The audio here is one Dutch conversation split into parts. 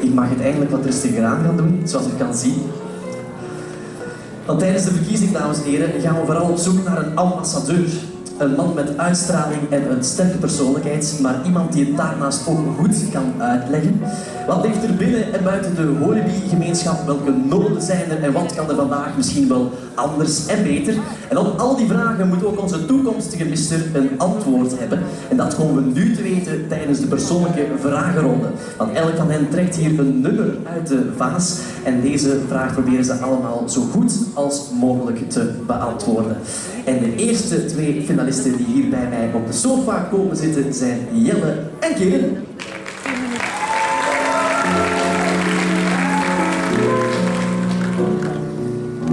Ik mag het eindelijk wat rustiger aan gaan doen, zoals u kan zien. Want tijdens de verkiezing, dames en heren, gaan we vooral op zoek naar een ambassadeur. Een man met uitstraling en een sterke persoonlijkheid, maar iemand die het daarnaast ook goed kan uitleggen. Wat ligt er binnen en buiten de Walibi-gemeenschap? Welke noden zijn er en wat kan er vandaag misschien wel anders en beter? En op al die vragen moet ook onze toekomstige mister een antwoord hebben. En dat komen we nu te weten tijdens de persoonlijke vragenronde. Want elk van hen trekt hier een nummer uit de vaas. En deze vraag proberen ze allemaal zo goed als mogelijk te beantwoorden. En de eerste twee finalisten die hier bij mij op de sofa komen zitten zijn Jelle en Keren.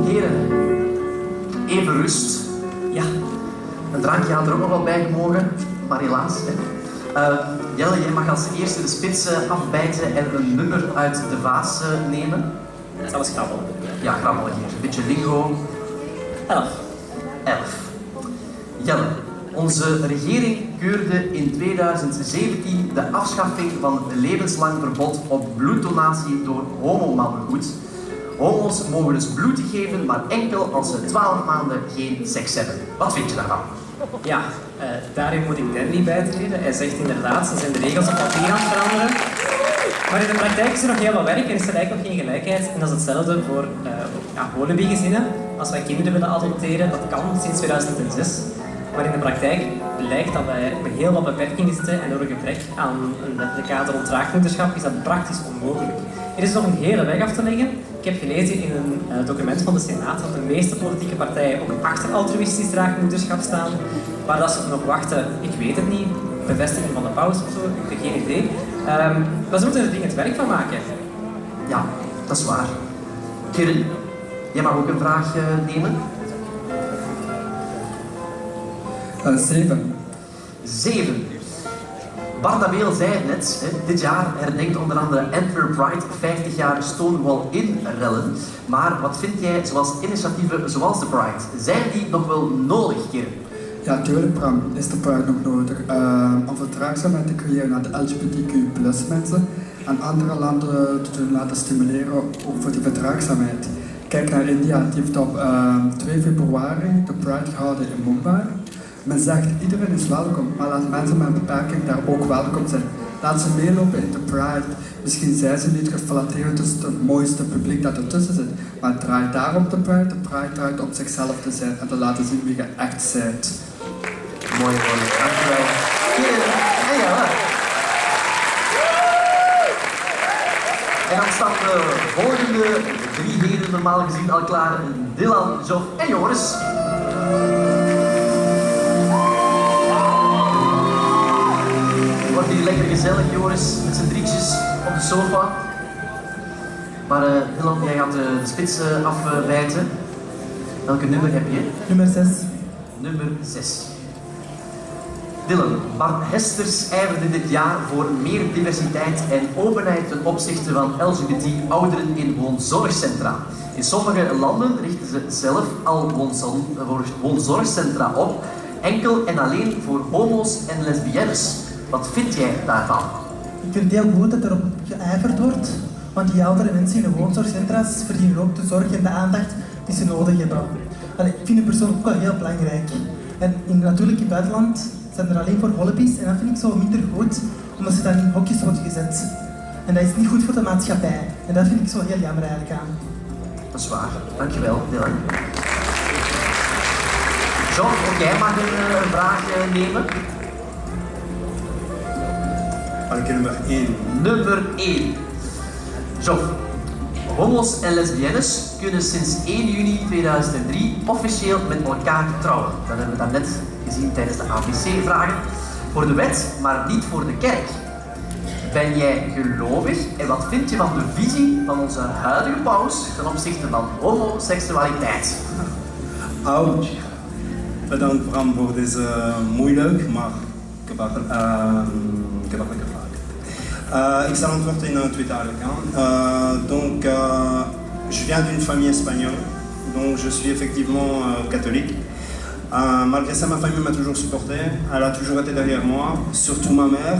Heren, even rust. Ja, een drankje had er ook nog wel bij gemogen, maar helaas. Hè. Uh, Jelle, jij mag als eerste de spits uh, afbijten en een nummer uit de vaas uh, nemen. Zelfs grabbel. Ja, grabbel hier. Een beetje lingo. Elf. Elf. Jelle, onze regering keurde in 2017 de afschaffing van levenslang verbod op bloeddonatie door homomannen goed. Homo's mogen dus bloed geven, maar enkel als ze 12 maanden geen seks hebben. Wat vind je daarvan? Ja, uh, daarin moet ik Danny bijtreden. Hij zegt inderdaad, ze zijn de regels op papier aan het veranderen. Maar in de praktijk is er nog heel wat werk en is er eigenlijk nog geen gelijkheid. En dat is hetzelfde voor uh, ja, Walibi-gezinnen. Als wij kinderen willen adopteren, dat kan sinds 2006. Maar in de praktijk blijkt dat wij met heel wat beperkingen zitten en door een gebrek aan een kader om draagmoederschap is dat praktisch onmogelijk. Er is nog een hele weg af te leggen. Ik heb gelezen in een uh, document van de Senaat dat de meeste politieke partijen ook achter altruïstisch draagmoederschap staan. Waar dat ze nog wachten, ik weet het niet. Bevestiging van de pauze of zo, ik heb geen idee. Um, maar ze moeten er dringend werk van maken. Ja, dat is waar. Kirin, jij mag ook een vraag nemen. Uh, zeven. Zeven. Bart Abeel zei het net, hè, dit jaar herdenkt onder andere Antwerp Pride 50 jaar Stonewall in-rellen. Maar wat vind jij zoals initiatieven zoals de Pride? Zijn die nog wel nodig, Keren? Ja, tuurlijk Bram, is de Pride nog nodig. Uh, om verdraagzaamheid te creëren naar de LGBTQ mensen en andere landen te laten stimuleren voor die verdraagzaamheid. Kijk naar India, die heeft op uh, 2 februari de Pride gehouden in Mumbai. Men zegt iedereen is welkom, maar laat mensen met een beperking daar ook welkom zijn. Laat ze meelopen in de Pride. Misschien zijn ze niet geflatteerd tussen het mooiste publiek dat ertussen zit, maar het draait daarom de Pride. De Pride draait om zichzelf te zijn en te laten zien wie je echt bent. Mooi woorden, dankjewel. En ja, dan staan de volgende drie heren normaal gezien al klaar. Dylan, Joff en Joris. wordt hier lekker gezellig, Joris, met zijn drietjes op de sofa. Maar uh, Dylan, jij gaat de, de spits afbijten. Welke nummer heb je? Nummer 6. Nummer 6. Dylan, Bart Hesters ijverde dit jaar voor meer diversiteit en openheid ten opzichte van LGBT-ouderen in woonzorgcentra. In sommige landen richten ze zelf al woonzorgcentra op, enkel en alleen voor homo's en lesbiennes. Wat vind jij daarvan? Ik vind heel goed dat erop geijverd wordt, want die oudere mensen in de woonzorgcentra's verdienen ook de zorg en de aandacht die ze nodig hebben. Ik vind het persoonlijk ook wel heel belangrijk. En in, natuurlijk in het buitenland zijn er alleen voor hobby's en dat vind ik zo minder goed, omdat ze dan in hokjes worden gezet. En dat is niet goed voor de maatschappij. En dat vind ik zo heel jammer eigenlijk aan. Dat is waar. Dankjewel, Dylan. John, ook jij mag een, een vraag nemen. Nummer 1. Nummer 1. Joff. Homo's en lesbiennes kunnen sinds 1 juni 2003 officieel met elkaar trouwen. Dat hebben we daarnet gezien tijdens de ABC-vragen. Voor de wet, maar niet voor de kerk. Ben jij gelovig en wat vind je van de visie van onze huidige paus ten opzichte van homoseksualiteit? Ouch. Bedankt Bram voor deze moeilijk, maar ik heb lekker vraag. Uh, ik zal antwoorden in tweetalig. Uh, donc, uh, je viens d'une famille espagnole, donc je suis effectivement catholique. Malgré ça, ma famille m'a toujours supporté, elle a toujours été derrière moi, surtout ma mère.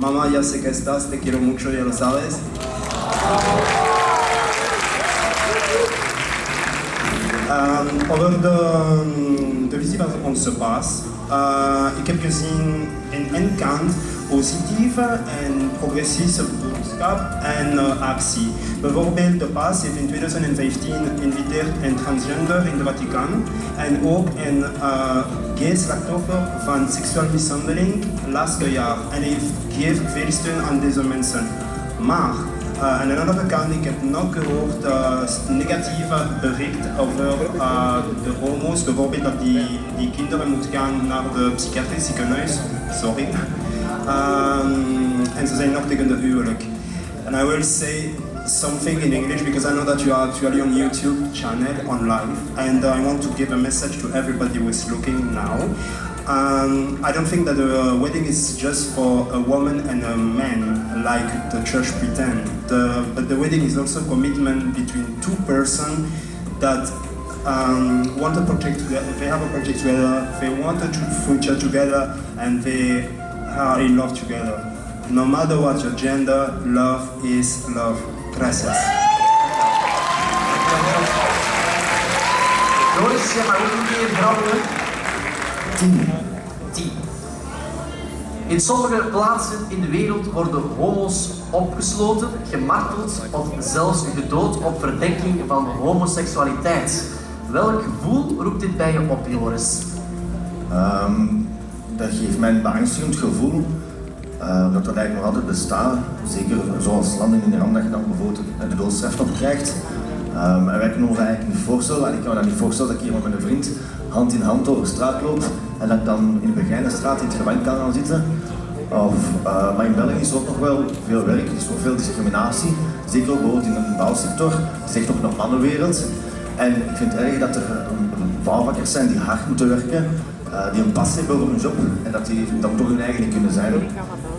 Mamá, ya sé que estás, te quiero mucho, ya lo sabes. Um, over de, de visie van onze baas. Uh, ik heb gezien in één kant positieve en progressieve en uh. Bijvoorbeeld de paus heeft in 2015 inviteerd een transgender in de Vaticaan en ook een uh, gay slachtoffer van seksuele mishandeling laatste jaar. En hij geeft veel steun aan deze mensen. Maar uh, aan de andere kant, ik heb nog gehoord uh, negatieve berichten over de homo's. Bijvoorbeeld dat die, die kinderen moeten gaan naar de psychiatrische ziekenhuis. Sorry. Um, en ze zijn nog tegen de huwelijk. And I will say something in English because I know that you are actually on YouTube channel on live. And I want to give a message to everybody who is looking now. Um, I don't think that a wedding is just for a woman and a man, like the church pretend. The, but the wedding is also commitment between two persons that um, want a project together. They have a project together. They want a future together, and they are in love together. No matter what your gender, love is love. Gracias. Joris, jij mag ook een keer brabbelen. Tien. Tien. In sommige plaatsen in de wereld worden homo's opgesloten, gemarteld of zelfs gedood op verdenking van homoseksualiteit. Welk gevoel roept dit bij je op, Joris? Um, dat geeft mij een beangstigend gevoel uh, dat dat eigenlijk nog altijd bestaat. Zeker zoals landen in Iran dat je dan bijvoorbeeld de doodstraf op krijgt. Um, en wij kunnen ons eigenlijk niet voorstellen, en ik kan me dat niet voorstellen dat ik hier met mijn vriend hand in hand over de straat loop en dat ik dan in de Begijnenstraat in het gewand kan gaan zitten. Of, uh, maar in België is er ook nog wel veel werk, er is veel discriminatie. Zeker ook bijvoorbeeld in de bouwsector. Het is echt nog een mannenwereld. En ik vind het erg dat er bouwvakkers zijn die hard moeten werken, uh, die een pas hebben voor hun job en dat die dan toch hun eigen niet kunnen zijn.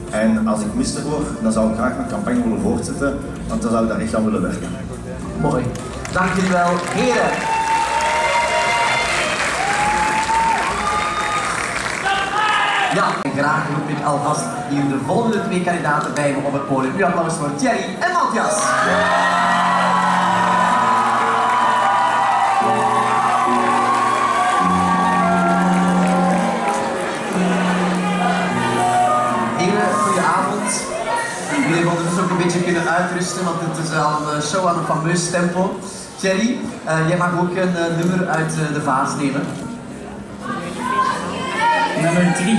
En als ik mister word, dan zou ik graag mijn campagne willen voortzetten, want dan zou ik daar echt aan willen werken. Mooi. Dank jullie wel, heren. Ja, en graag roep ik alvast hier de volgende twee kandidaten bij me op het podium. Nu applaus voor Thierry en Matthias. Ook een beetje kunnen uitrusten, want het is al een show aan een fameus tempo. Thierry, uh, jij mag ook een uh, nummer uit uh, de vaas nemen. Nummer 3.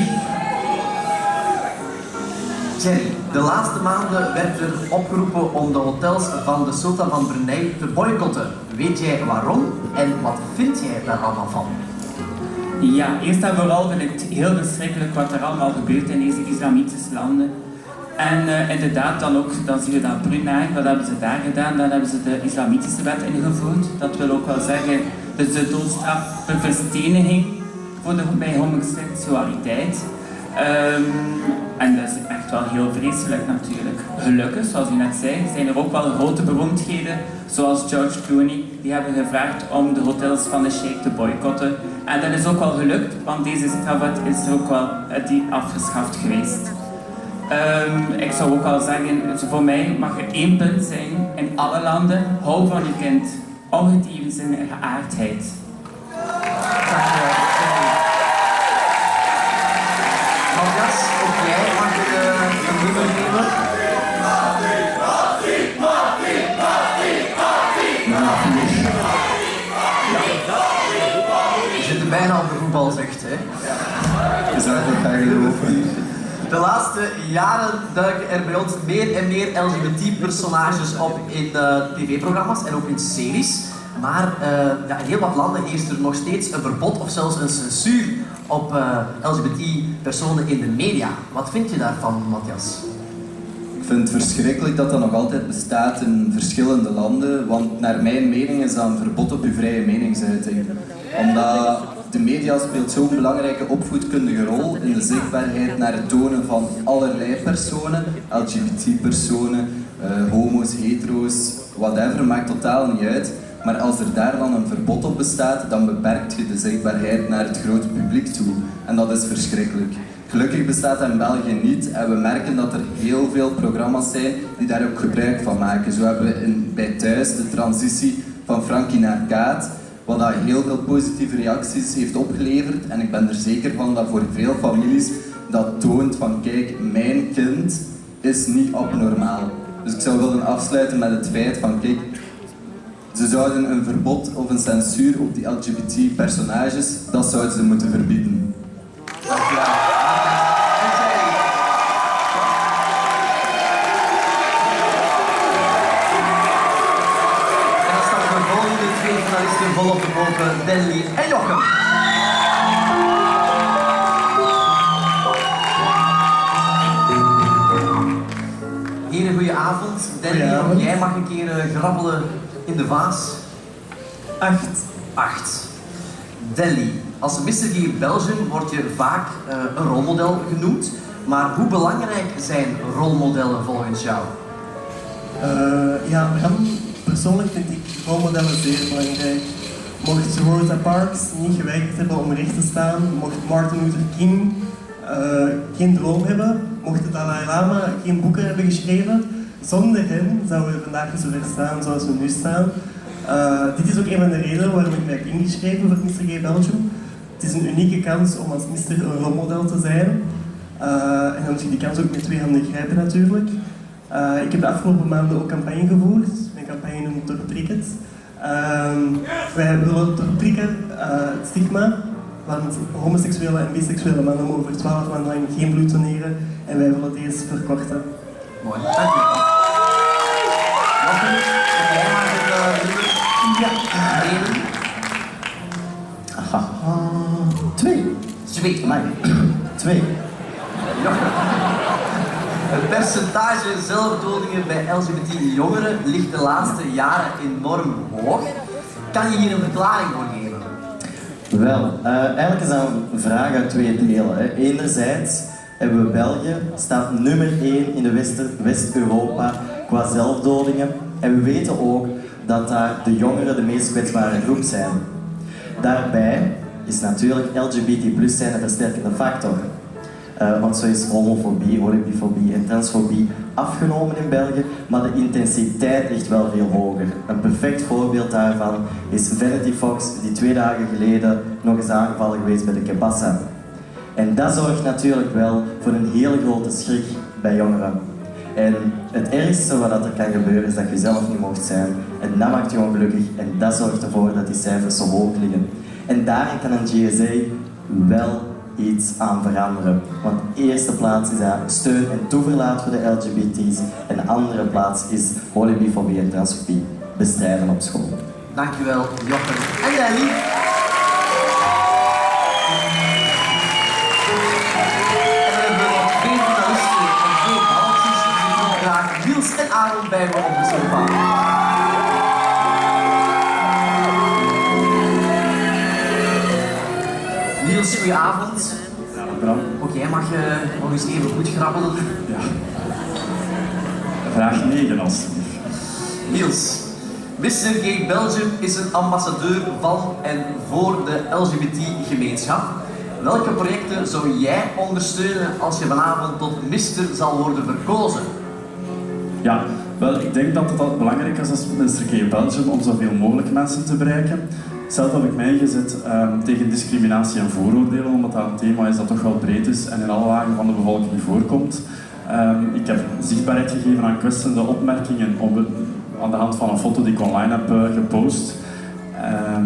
Thierry, de laatste maanden werd er opgeroepen om de hotels van de Sultan van Brunei te boycotten. Weet jij waarom en wat vind jij daar allemaal van? Ja, eerst en vooral vind ik het heel verschrikkelijk wat er allemaal gebeurt in deze islamitische landen. En uh, inderdaad, dan ook, dan zien we dat Brunei, wat hebben ze daar gedaan? Dan hebben ze de islamitische wet ingevoerd. Dat wil ook wel zeggen, dus de doodstraf, de versteniging voor de, bij homoseksualiteit. Um, en dat is echt wel heel vreselijk natuurlijk. Gelukkig, zoals u net zei, zijn er ook wel grote beroemdheden, zoals George Clooney, die hebben gevraagd om de hotels van de Sheikh te boycotten. En dat is ook wel gelukt, want deze strafwet is ook wel die afgeschaft geweest. Um, ik zou ook al zeggen, voor mij mag er één punt zijn in alle landen. Hou van je kind, ongegeven zijn geaardheid. Matthias, ook jij mag een, een nummer nemen. Je zit er bijna op de voetbalzicht, hè? Is dat eigenlijk De laatste jaren duiken er bij ons meer en meer LGBT-personages op in uh, tv-programma's en ook in series. Maar uh, ja, in heel wat landen heerst er nog steeds een verbod of zelfs een censuur op uh, LGBT-personen in de media. Wat vind je daarvan, Matthias? Ik vind het verschrikkelijk dat dat nog altijd bestaat in verschillende landen, want naar mijn mening is dat een verbod op uw vrije meningsuiting. Omdat de media speelt zo'n belangrijke opvoedkundige rol in de zichtbaarheid naar het tonen van allerlei personen, LGBT-personen, uh, homo's, hetero's, whatever, maakt totaal niet uit. Maar als er daar dan een verbod op bestaat, dan beperkt je de zichtbaarheid naar het grote publiek toe. En dat is verschrikkelijk. Gelukkig bestaat dat in België niet en we merken dat er heel veel programma's zijn die daar ook gebruik van maken. Zo hebben we in, bij Thuis de transitie van Frankie naar Kaat, wat dat heel veel positieve reacties heeft opgeleverd. En ik ben er zeker van dat voor veel families dat toont van kijk, mijn kind is niet abnormaal. Dus ik zou willen afsluiten met het feit van kijk, ze zouden een verbod of een censuur op die LGBT-personages, dat zouden ze moeten verbieden. En volop te en Jochem. Heren, goeie avond. Goeie jij mag een keer eh, grabbelen in de vaas. Acht. Acht. Delhi. Als Mr. G Belgium word je vaak eh, een rolmodel genoemd. Maar hoe belangrijk zijn rolmodellen volgens jou? Eh, ja, persoonlijk vind ik rolmodellen zeer belangrijk. Mocht Rosa Parks niet geweigerd hebben om recht te staan, mocht Martin Luther King eh, geen droom hebben, mocht de Dalai Lama geen boeken hebben geschreven, zonder hen zouden we vandaag niet zo ver staan zoals we nu staan. Eh, dit is ook een van de redenen waarom ik mij heb ingeschreven voor Mr. Gay Belgium. Het is een unieke kans om als Mr. een rolmodel te zijn. Eh, en dan moet je die kans ook met twee handen grijpen natuurlijk. Ik heb de afgelopen maanden ook campagne gevoerd. Mijn campagne noemt Doorprik het. Ehm, wij willen doorprikken uh, het stigma, want homoseksuele en biseksuele mannen mogen voor 12 maanden lang geen bloed doneren en wij willen deze verkorten. Mooi, het eh, nummer Ja. één. Twee. Twee. Twee. Het percentage zelfdodingen bij LGBT-jongeren ligt de laatste jaren enorm hoog. Kan je hier een verklaring voor geven? Wel, eh, eigenlijk is dat een vraag uit twee delen. Hè. Enerzijds hebben we België, staat nummer 1 in de West-Europa qua zelfdodingen. En we weten ook dat daar de jongeren de meest kwetsbare groep zijn. Daarbij is natuurlijk LGBT plus zijn een versterkende factor. Eh, want zo is homofobie, lesbofobie en transfobie afgenomen in België, maar de intensiteit ligt wel veel hoger. Een perfect voorbeeld daarvan is Vanity Fox, die twee dagen geleden nog eens aangevallen geweest bij de Kebassa. En dat zorgt natuurlijk wel voor een hele grote schrik bij jongeren. En het ergste wat er kan gebeuren is dat je zelf niet mocht zijn. En dat maakt je ongelukkig en dat zorgt ervoor dat die cijfers zo hoog liggen. En daarin kan een GSA wel iets aan veranderen. Want de eerste plaats is daar steun en toeverlaat voor de LGBT's. En de andere plaats is holibifobie en transfobie bestrijden op school. Dankjewel, Jochem en Nelly. En dan hebben we nog twee finalisten en twee balletjes. Ik wil graag Niels en Aaron bij me op de sofa. Niels, goedenavond. Bram, Ook jij mag je nog eens even goed grabbelen. vraag 9 alstublieft. Niels, Mr. Gay Belgium is een ambassadeur van en voor de LGBT-gemeenschap. Welke projecten zou jij ondersteunen als je vanavond tot mister zal worden verkozen? Ja, wel, ik denk dat het belangrijk is als Mr. Gay Belgium om zoveel mogelijk mensen te bereiken. Zelf heb ik mij ingezet ehm, tegen discriminatie en vooroordelen, omdat dat een thema is dat toch wel breed is en in alle lagen van de bevolking voorkomt. Ehm, ik heb zichtbaarheid gegeven aan kwetsende opmerkingen op, aan de hand van een foto die ik online heb eh, gepost. Ehm,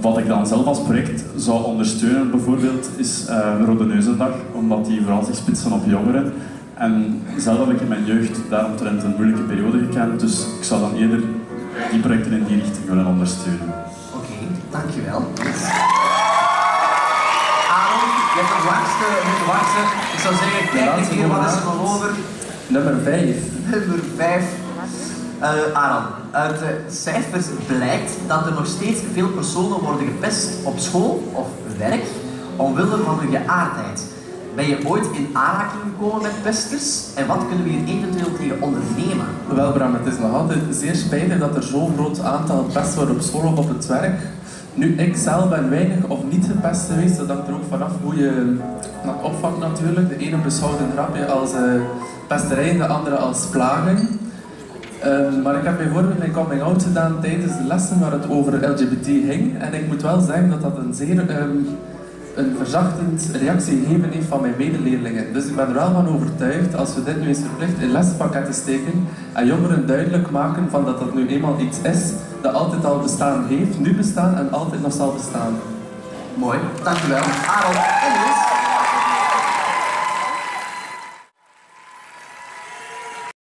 wat ik dan zelf als project zou ondersteunen bijvoorbeeld is uh, Rode Neuzendag, omdat die vooral zich spitsen op jongeren. En zelf heb ik in mijn jeugd daaromtrent een moeilijke periode gekend, dus ik zou dan eerder die projecten in die richting willen ondersteunen. Dankjewel. Aaron, je hebt het langste moeten wachten. Ik zou zeggen, kijk eens hier, wat is er nog over? Nummer 5. Nummer 5. Aaron, uit de cijfers blijkt dat er nog steeds veel personen worden gepest op school of werk omwille van hun geaardheid. Ben je ooit in aanraking gekomen met pesters en wat kunnen we hier eventueel tegen ondernemen? Wel Bram, het is nog altijd zeer spijtig dat er zo'n groot aantal gepest wordt op school of op het werk. Nu, ik zelf ben weinig of niet gepest geweest. Dat hangt er ook vanaf hoe je dat opvangt natuurlijk. De ene beschouwt een grapje als uh, pesterij en de andere als plaging. Um, maar ik heb bijvoorbeeld mijn coming out gedaan tijdens de lessen waar het over LGBT ging. En ik moet wel zeggen dat dat een zeer um, een verzachtend reactie gegeven heeft van mijn medeleerlingen. Dus ik ben er wel van overtuigd, als we dit nu eens verplicht in lespakketten steken en jongeren duidelijk maken van dat dat nu eenmaal iets is dat altijd al bestaan heeft, nu bestaan en altijd nog zal bestaan. Mooi, dankjewel. Harold en.